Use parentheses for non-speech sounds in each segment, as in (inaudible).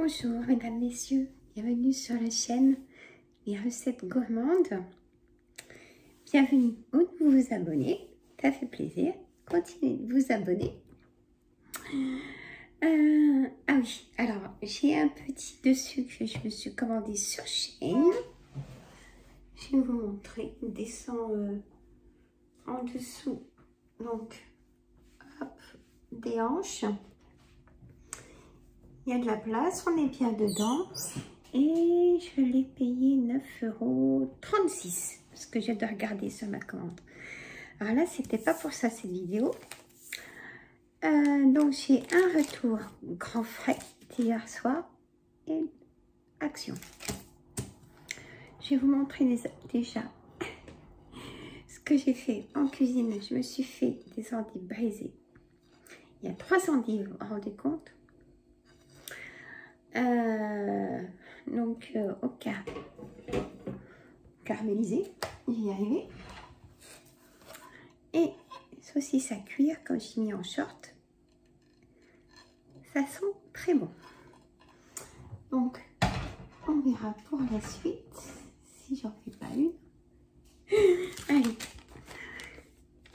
Bonjour mesdames, messieurs, bienvenue sur la chaîne Les recettes gourmandes. Bienvenue de vous abonner, ça fait plaisir. Continuez de vous abonner. Euh, ah oui, alors j'ai un petit dessus que je me suis commandé sur chaîne. Je vais vous montrer. On descend euh, en dessous, donc hop, des hanches. Il y a de la place, on est bien dedans. Et je l'ai payé 9,36 euros parce que j'ai de regarder sur ma commande. Alors là, c'était pas pour ça cette vidéo. Euh, donc j'ai un retour grand frais hier soir et action. Je vais vous montrer déjà (laughs) ce que j'ai fait en cuisine. Je me suis fait des endives brisées. Il y a trois endives, vous vous rendez compte? Euh, donc euh, au car caramélisé, j'y y arrivé. Et saucisse à cuire quand j'ai mis en short. Ça sent très bon. Donc, on verra pour la suite si j'en fais pas une. (laughs) Allez,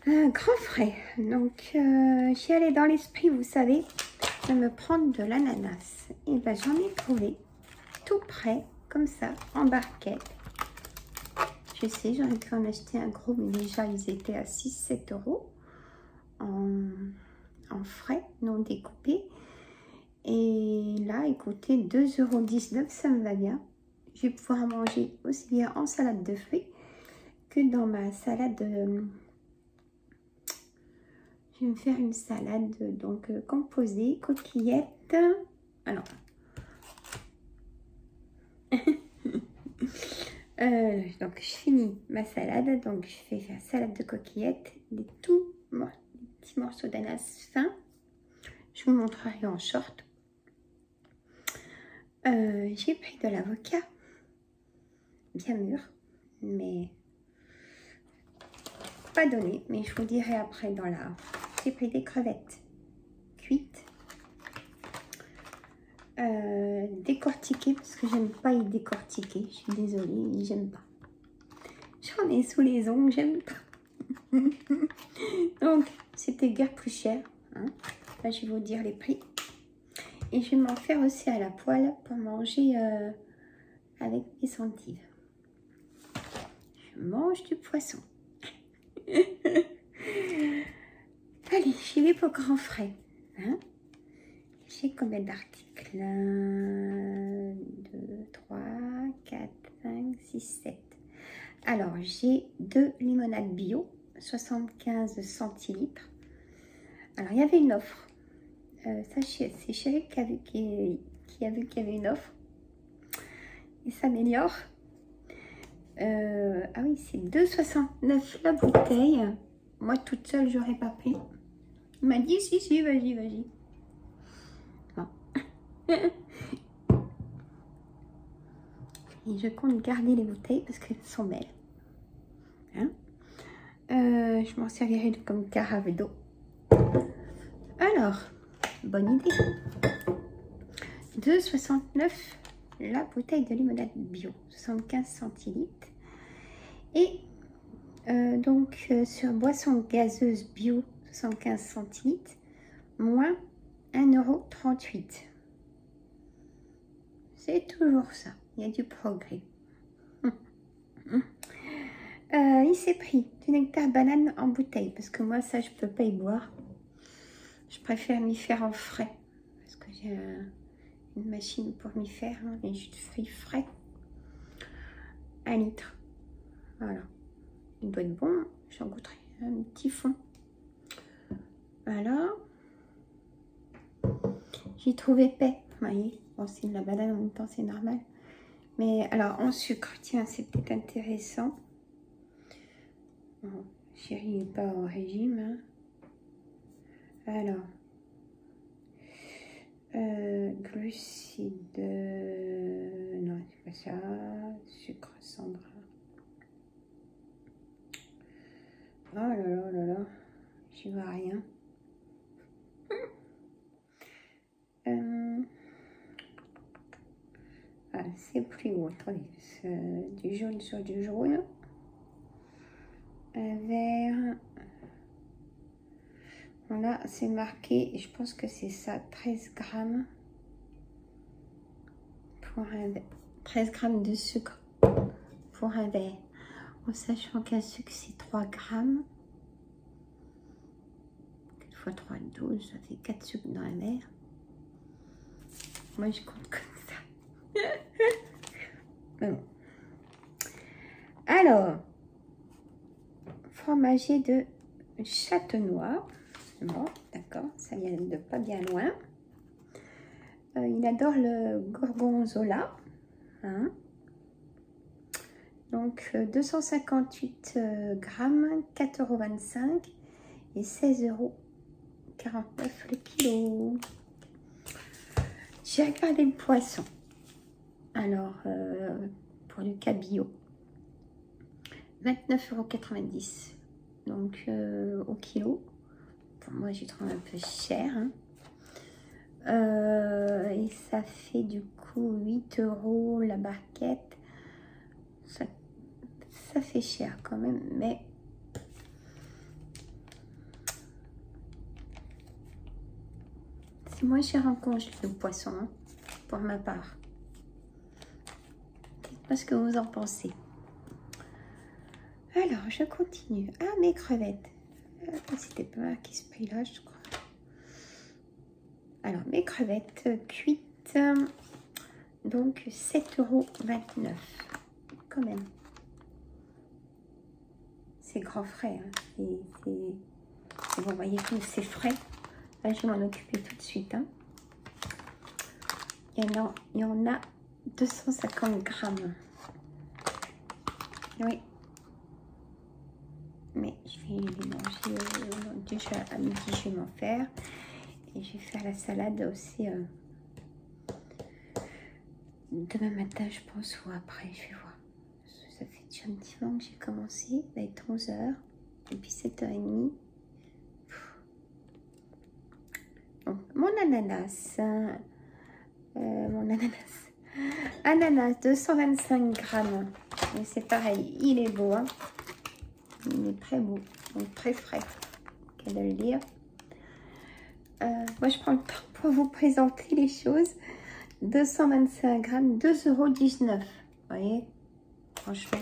un grand frais. Donc, euh, j'y allais dans l'esprit, vous savez, de me prendre de l'ananas. Et ben j'en ai trouvé tout prêt, comme ça, en barquette. Je sais, j'aurais pu en acheter un gros, mais déjà ils étaient à 6-7 euros en, frais non découpés. Et là, écoutez, 2,19 euros, ça me va bien. Je vais pouvoir manger aussi bien en salade de fruits que dans ma salade euh, vais me faire une salade donc euh, composée, coquillettes. Alors, (laughs) euh, donc je finis ma salade. Donc je fais la salade de coquillettes, des tout petits morceaux d'ananas fins. Je vous montrerai en short. Euh, j'ai pris de l'avocat bien mûr, mais pas donné. Mais je vous dirai après dans la j'ai pris des crevettes cuites, euh, décortiquées, parce que j'aime pas y décortiquer. Je suis désolée, j'aime pas. J'en ai sous les ongles, j'aime pas. (laughs) Donc, c'était guère plus cher. Hein. Là, je vais vous dire les prix. Et je vais m'en faire aussi à la poêle pour manger euh, avec mes sentives. Je mange du poisson. (laughs) Allez, j'y vais pour grand frais. Hein J'ai combien d'articles? 1, 2, 3, 4, 5, 6, 7. Alors, j'ai deux limonades bio, 75 centilitres. Alors, il y avait une offre. Euh, ça, c'est Chéri qui a vu qu'il y avait une offre. Il s'améliore. Euh, ah oui, c'est 2,69 la bouteille. Moi, toute seule, j'aurais pas pris. Il m'a dit, si, si, vas-y, vas-y. (laughs) Et je compte garder les bouteilles parce qu'elles sont belles. Hein? Euh, je m'en servirai comme carafe d'eau. Alors, bonne idée. 2,69 la bouteille de limonade bio, 75 centilitres. Et euh, donc, euh, sur boisson gazeuse bio, 75 centilitres, moins 1,38€. C'est toujours ça. Il y a du progrès. (laughs) Euh, il s'est pris du nectar banane en bouteille parce que moi, ça, je peux pas y boire. Je préfère m'y faire en frais parce que j'ai une machine pour m'y faire hein, les jus de fruits frais. Un litre. Voilà. Il doit être bon. J'en goûterai un petit fond. Voilà. J'ai trouvé paix. Vous voyez, bon, c'est de la banane en même temps, c'est normal. Mais alors, en sucre, tiens, c'est peut-être intéressant. Bon, chérie n'est pas au régime. Hein. Alors, euh, glucides, non, c'est pas ça. Sucre Sandra. Oh là là là là, j'y vois rien. C'est plus haut. Attendez, du jaune sur du jaune. Un vert. Voilà, c'est marqué, je pense que c'est ça, 13 grammes. Pour un 13 grammes de sucre pour un verre. En sachant qu'un sucre, c'est 3 grammes. 4 fois 3, 12, ça fait 4 sucres dans un verre. Moi, je compte ça. Alors, fromager de Châtenois. Bon, d'accord, ça vient de pas bien loin. Euh, il adore le gorgonzola. Hein. Donc 258 euh, euh, grammes, 4,25 euros et 16,49 euros le kilo. J'ai regardé le poisson. Alors, pour du cabillaud, 29,90 euros. Donc, au kilo pour moi je trouve un peu cher. Hein. Euh, et ça fait du coup 8 euros la barquette. Ça, fait cher quand même, mais c'est moins cher en congé le poisson, hein, pour ma part. Ce que vous en pensez. Alors, je continue. Ah, mes crevettes. C'était pas marqué ce prix-là, je crois. Alors, mes crevettes cuites, donc 7,29 euros. Quand même. C'est grand frais. Hein. Vous voyez comme c'est frais. Là, je vais m'en occuper tout de suite. Hein. Il, il y en a 250 grammes. Oui. Mais je vais les manger déjà à midi je vais m'en faire. Et je vais faire la salade aussi euh, demain matin je pense ou après je vais voir. Ça fait déjà un petit moment que j'ai commencé il va être 11h et puis 7h30 Donc, mon ananas. Euh, mon ananas ananas 225 grammes c'est pareil il est beau hein il est très beau, très frais. Qu'elle de le lire. Euh, moi, je prends le temps pour vous présenter les choses. 225 grammes, 2,19 euros. Vous voyez? Franchement,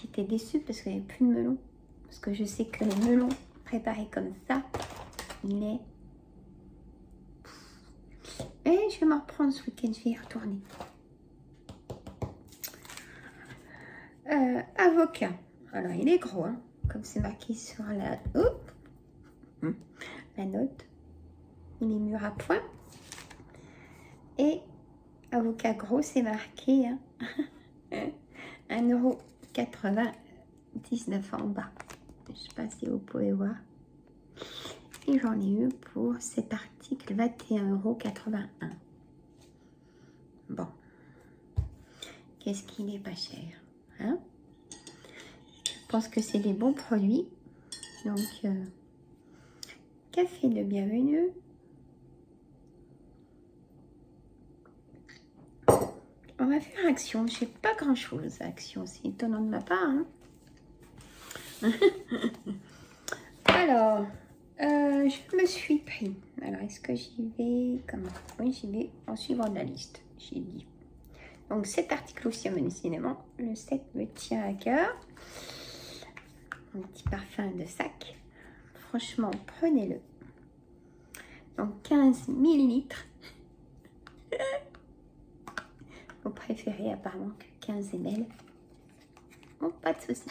j'étais déçue parce qu'il n'y avait plus de melon. Parce que je sais que le melon préparé comme ça, il est... Et je vais m'en reprendre ce week-end, je vais y retourner. Euh, avocat. Alors, il est gros, hein, comme c'est marqué sur la, hum, la note. Il est mûr à point. Et avocat gros, c'est marqué hein, (laughs) 1,99€ en bas. Je ne sais pas si vous pouvez voir. Et j'en ai eu pour cet article 21,81€. Bon. Qu'est-ce qu'il n'est pas cher hein? Pense que c'est des bons produits. Donc, euh, café de bienvenue. On va faire action. Je sais pas grand chose. Action, c'est étonnant de ma part. Hein. (laughs) Alors, je me suis pris. Alors, est-ce que j'y vais comment Oui, j'y vais en suivant la liste. J'ai dit. Donc, cet article aussi cinéma. Le 7 me tient à cœur un petit parfum de sac. Franchement, prenez-le. Donc 15 millilitres. (laughs) Vous préférez apparemment que 15 ml. Bon, pas de souci.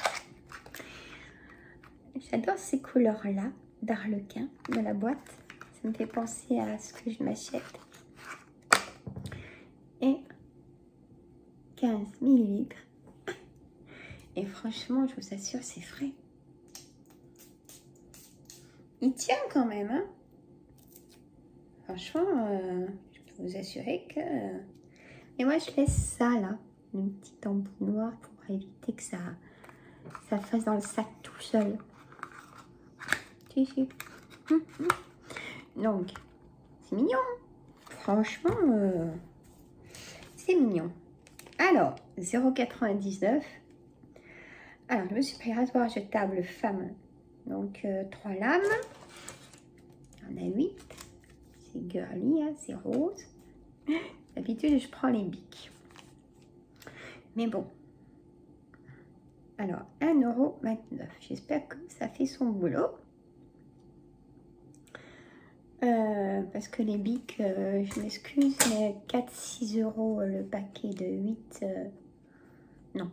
J'adore ces couleurs-là d'arlequin de la boîte. Ça me fait penser à ce que je m'achète. Et 15 millilitres. Et franchement, je vous assure, c'est frais il tient quand même. Hein Franchement, euh, je peux vous assurer que... Et moi, je laisse ça, là, une petite embout noire pour éviter que ça, ça fasse dans le sac tout seul. Donc, c'est mignon. Franchement, euh, c'est mignon. Alors, 0,99. Alors, je me suis pris rasoir jetable femme. Donc, euh, trois lames. On a 8. C'est girly, hein, c'est rose. D'habitude, je prends les bics. Mais bon. Alors, 1,29€. J'espère que ça fait son boulot. Euh, parce que les bics, euh, je m'excuse, mais 4-6 euros le paquet de 8, euh, non.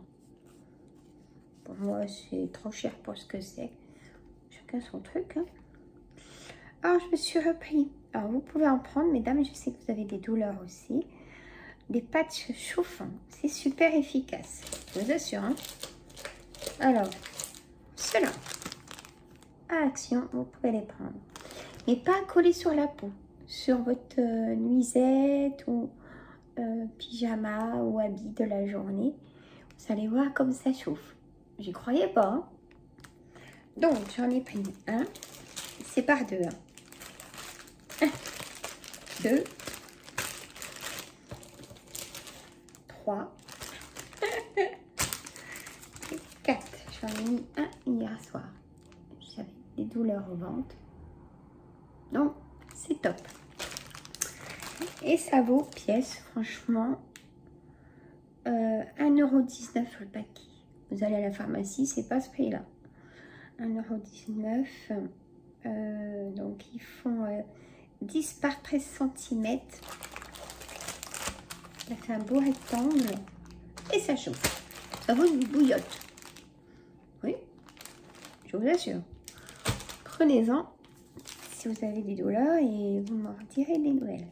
Pour moi, c'est trop cher pour ce que c'est. Chacun son truc. Hein. Alors, je me suis repris. Alors, vous pouvez en prendre, mesdames, je sais que vous avez des douleurs aussi. Des patchs chauffants. C'est super efficace. Je vous assure. Hein. Alors, cela. À action, vous pouvez les prendre et pas coller sur la peau, sur votre euh, nuisette ou euh, pyjama ou habit de la journée. Vous allez voir comme ça chauffe. J'y croyais pas. Hein. Donc, j'en ai pris un. C'est par deux. Hein. Un, deux, trois, (laughs) quatre. J'en ai mis un hier soir. J'avais des douleurs au ventre. Donc, c'est top. Et ça vaut pièce, franchement, euh, 1,19€ le paquet. Vous allez à la pharmacie, c'est pas ce prix-là. 1,19€. Euh, donc, ils font 10 euh, par 13 cm. Ça fait un beau rectangle. Et ça chauffe. Ça vaut une bouillotte. Oui, je vous assure. Prenez-en vous avez des douleurs et vous m'en direz des nouvelles.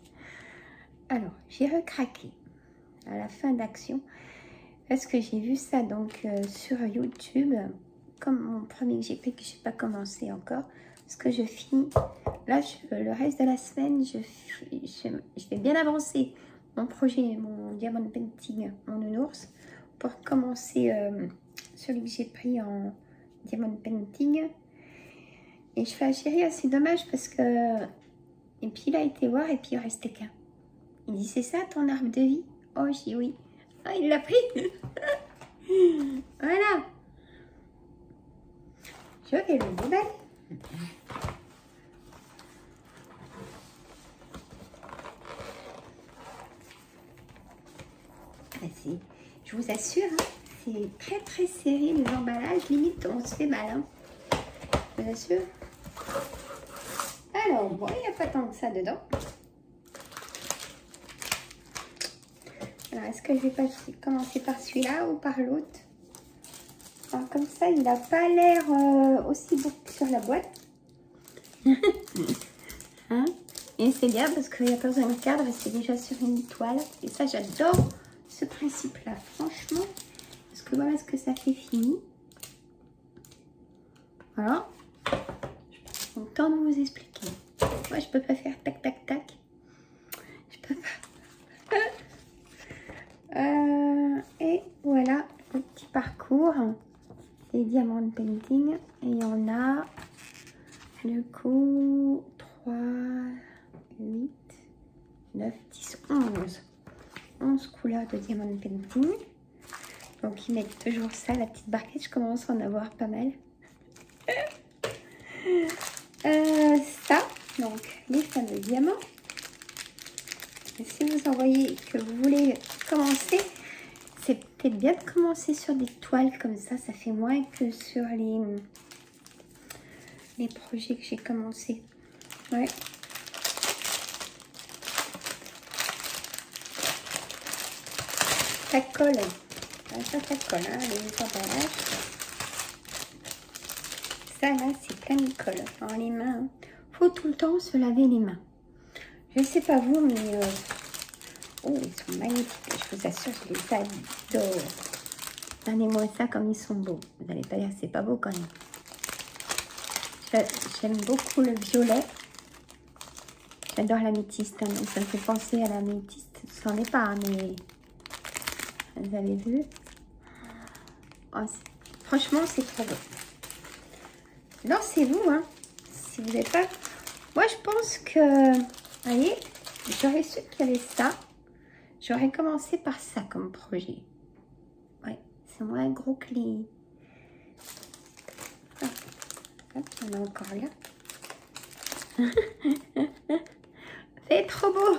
Alors, j'ai recraqué. À la fin d'action parce que j'ai vu ça donc euh, sur YouTube? Comme mon premier que j'ai pas commencé encore. Parce que je finis là le reste de la semaine je, je, vais bien avancer. Mon projet mon diamond painting mon nounours pour commencer euh, celui que j'ai pris en diamond painting et je fais à chérie, ah, c'est dommage parce que... Et puis il a été voir et puis il restait qu'un. Il dit, c'est ça ton arbre de vie? Oh, j'ai dis oui. Ah, il l'a pris (laughs) Voilà Je vais le déballer. Ah, je vous assure, hein, c'est très très serré les emballages, limite on se fait mal. Hein. Je vous assure. Alors, il n'y a pas tant que ça dedans. Alors, est-ce que je vais pas commencer par celui-là ou par l'autre? Comme ça, il n'a pas l'air euh, aussi beau que sur la boîte. (laughs) hein? Et c'est bien parce qu'il n'y a pas besoin de cadre, c'est déjà sur une toile. Et ça, j'adore ce principe-là, franchement. Parce que voilà ce que ça fait fini. Voilà temps de vous expliquer. Moi, je peux pas faire tac, tac, tac. Je peux pas. (laughs) Euh, et voilà le petit parcours des diamants painting. Et on a du coup 3, 8, 9, 10, 11. 11 couleurs de diamant painting. Donc ils mettent toujours ça, la petite barquette. Je commence à en avoir pas mal. (laughs) Euh, ça, donc les fameux diamants. si vous en voyez que vous voulez commencer, c'est peut-être bien de commencer sur des toiles comme ça. Ça fait moins que sur les, les projets que j'ai commencé. Ouais. Ça colle. Ça, ça colle, hein, emballages là, c'est plein de colle dans les mains. Faut tout le temps se laver les mains. Je sais pas vous, mais... Euh, oh, ils sont magnifiques. Je vous assure, je les adore. Regardez-moi ça comme ils sont beaux. Vous n'allez pas dire c'est pas beau quand même. J'aime beaucoup le violet. J'adore la métiste, hein, ça me fait penser à la métiste. Ce n'en est pas, hein, mais vous avez vu? Oh, franchement, c'est trop beau lancez-vous, hein, si vous n'êtes pas... Moi, je pense que, vous voyez, j'aurais su qu'il y avait ça. J'aurais commencé par ça comme projet. Ouais, c'est moins gros que. Ah, hop, il en a encore là. (laughs) c'est trop beau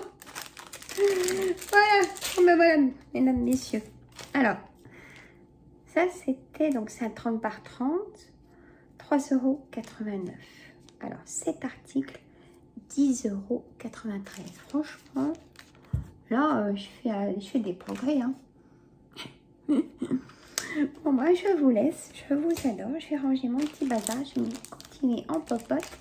Voilà, on me voilà, mesdames, messieurs. Alors, ça c'était, donc c'est un 30 par 30, 3,89 euros. Alors, cet article, 10,93 euros. Franchement, là, euh, je, fais, euh, je fais des progrès. Hein. (laughs) bon, moi, je vous laisse. Je vous adore. Je vais ranger mon petit bazar. Je vais continuer en popote.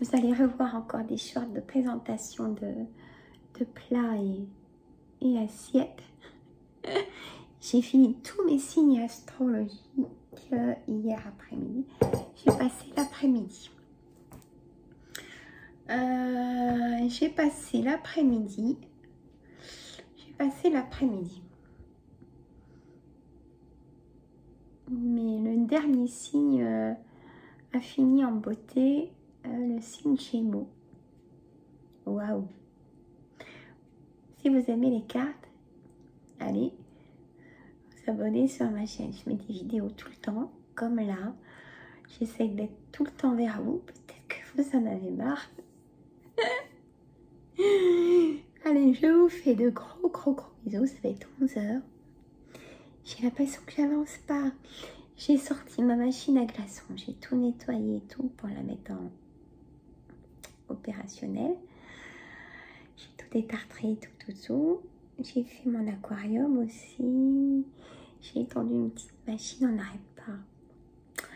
Vous allez revoir encore des shorts de présentation de, plats et, et assiettes. (laughs) J'ai fini tous mes signes astrologiques hier après-midi. J'ai passé l'après-midi. Euh, j'ai passé l'après-midi. J'ai passé l'après-midi. Mais le dernier signe euh, a fini en beauté, euh, le signe Gémeaux. Waouh! Si vous aimez les cartes, allez vous abonner sur ma chaîne. Je mets des vidéos tout le temps, comme là. J'essaie d'être tout le temps vers vous. Peut-être que vous en avez marre. (gasps) Allez, je vous fais de gros, gros, gros bisous. Ça va être 11h. J'ai l'impression que j'avance pas. J'ai sorti ma machine à glaçons. J'ai tout nettoyé et tout pour la mettre en opérationnel. J'ai tout détartré, tout, tout, tout. J'ai fait mon aquarium aussi. J'ai étendu une petite machine, on n'arrête pas.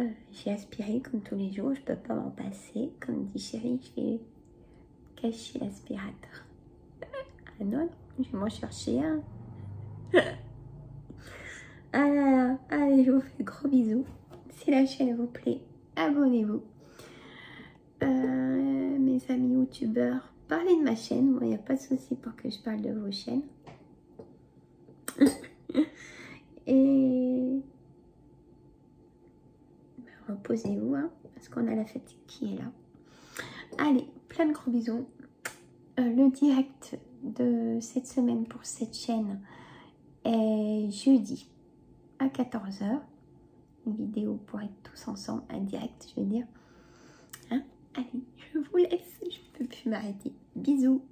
Euh, j'ai aspiré comme tous les jours, je peux pas m'en passer. Comme dit chérie, je vais cacher l'aspirateur. Ah non, je vais m'en chercher un. (laughs) ah là là, allez, je vous fais gros bisous. Si la chaîne vous plaît, abonnez-vous. Euh, mes amis youtubeurs, parlez de ma chaîne. Moi, il n'y a pas de souci pour que je parle de vos chaînes. (laughs) Et reposez-vous, hein, parce qu'on a la fatigue qui est là. Allez, plein de gros bisous. Euh, le direct de cette semaine pour cette chaîne est jeudi à 14h. Une vidéo pour être tous ensemble, un direct, je veux dire. Hein? Allez, je vous laisse, je ne peux plus m'arrêter. Bisous